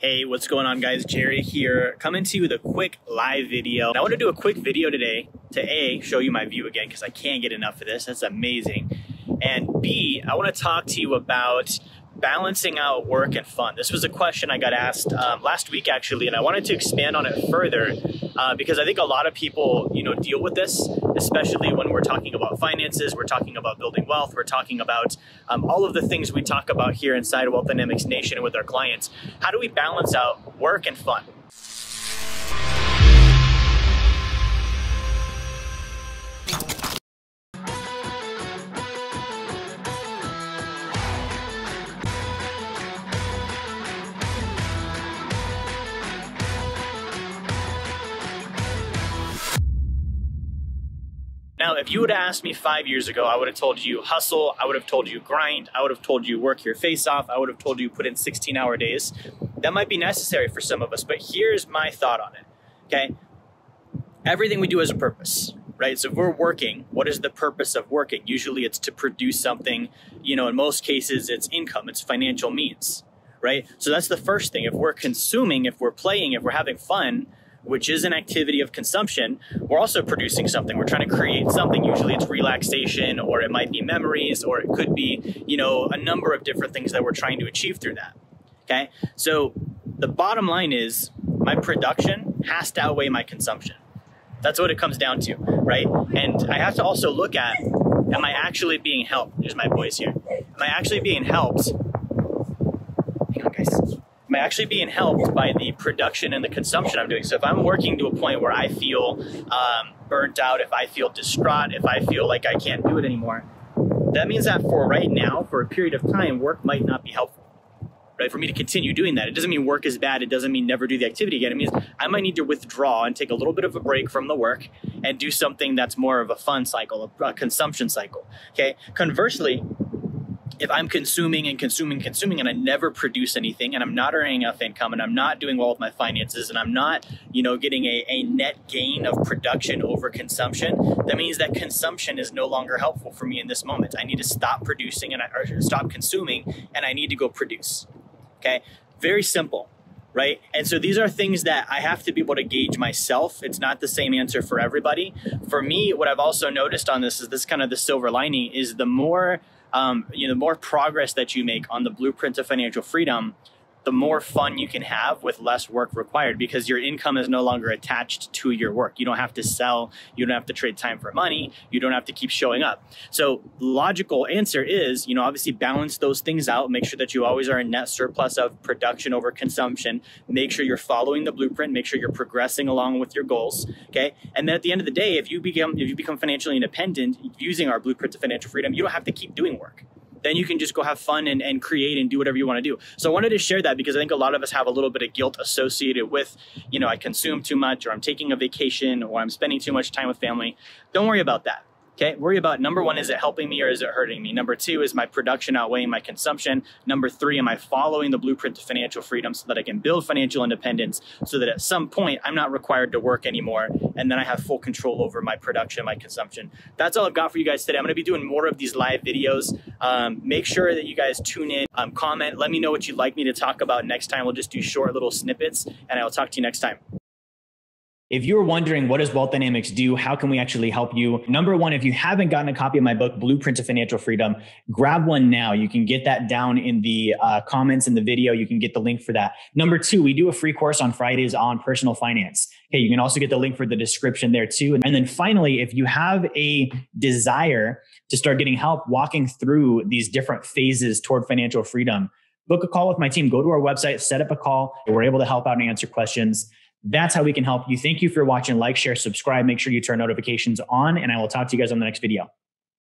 Hey, what's going on guys? Jerry here, coming to you with a quick live video. I want to do a quick video today to A, show you my view again because I can't get enough of this. That's amazing. And B, I want to talk to you about balancing out work and fun. This was a question I got asked um, last week actually, and I wanted to expand on it further uh, because I think a lot of people, you know, deal with this, especially when we're talking about finances, we're talking about building wealth, we're talking about um, all of the things we talk about here inside Wealth DynamX Nation with our clients. How do we balance out work and fun? Now, if you would have asked me five years ago, I would have told you hustle, I would have told you grind, I would have told you work your face off, I would have told you put in 16 hour days. That might be necessary for some of us, but here's my thought on it. Okay. Everything we do has a purpose, right? So if we're working, what is the purpose of working? Usually it's to produce something, you know, in most cases it's income, it's financial means, right? So that's the first thing. If we're consuming, if we're playing, if we're having fun, which is an activity of consumption, we're also producing something. We're trying to create something. Usually it's relaxation or it might be memories or it could be, you know, a number of different things that we're trying to achieve through that. Okay. So the bottom line is my production has to outweigh my consumption. That's what it comes down to, right? And I have to also look at, am I actually being helped? Here's my voice here. Am I actually being helped am I actually being helped by the production and the consumption I'm doing? So if I'm working to a point where I feel um, burnt out, if I feel distraught, if I feel like I can't do it anymore, that means that for right now, for a period of time, work might not be helpful. Right, for me to continue doing that. It doesn't mean work is bad. It doesn't mean never do the activity again. It means I might need to withdraw and take a little bit of a break from the work and do something that's more of a fun cycle, a, a consumption cycle. Okay. Conversely, if I'm consuming and consuming, consuming, and I never produce anything, and I'm not earning enough income, and I'm not doing well with my finances, and I'm not, you know, getting a, a net gain of production over consumption, that means that consumption is no longer helpful for me in this moment. I need to stop producing and I, or stop consuming, and I need to go produce. Okay, very simple right? And so these are things that I have to be able to gauge myself. It's not the same answer for everybody. For me, what I've also noticed on this is this kind of the silver lining is the more um, you know, the more progress that you make on the blueprint of financial freedom, the more fun you can have with less work required because your income is no longer attached to your work. You don't have to sell, you don't have to trade time for money, you don't have to keep showing up. So, logical answer is, you know, obviously balance those things out, make sure that you always are in net surplus of production over consumption, make sure you're following the blueprint, make sure you're progressing along with your goals, okay? And then at the end of the day, if you become if you become financially independent using our blueprint to financial freedom, you don't have to keep doing work then you can just go have fun and, and create and do whatever you want to do. So I wanted to share that because I think a lot of us have a little bit of guilt associated with, you know, I consume too much or I'm taking a vacation or I'm spending too much time with family. Don't worry about that. Okay, worry about number one, is it helping me or is it hurting me? Number two, is my production outweighing my consumption? Number three, am I following the blueprint to financial freedom so that I can build financial independence so that at some point I'm not required to work anymore and then I have full control over my production, my consumption. That's all I've got for you guys today. I'm gonna be doing more of these live videos. Um, make sure that you guys tune in, um, comment, let me know what you'd like me to talk about next time. We'll just do short little snippets and I'll talk to you next time. If you're wondering what does Wealth DynamX do, how can we actually help you? Number one, if you haven't gotten a copy of my book, Blueprint to Financial Freedom, grab one now. You can get that down in the uh, comments in the video. You can get the link for that. Number two, we do a free course on Fridays on personal finance. Okay, you can also get the link for the description there too. And then finally, if you have a desire to start getting help walking through these different phases toward financial freedom, book a call with my team. Go to our website, set up a call. We're able to help out and answer questions. That's how we can help you. Thank you for watching. Like, share, subscribe. Make sure you turn notifications on, and I will talk to you guys on the next video.